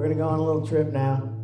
We're gonna go on a little trip now.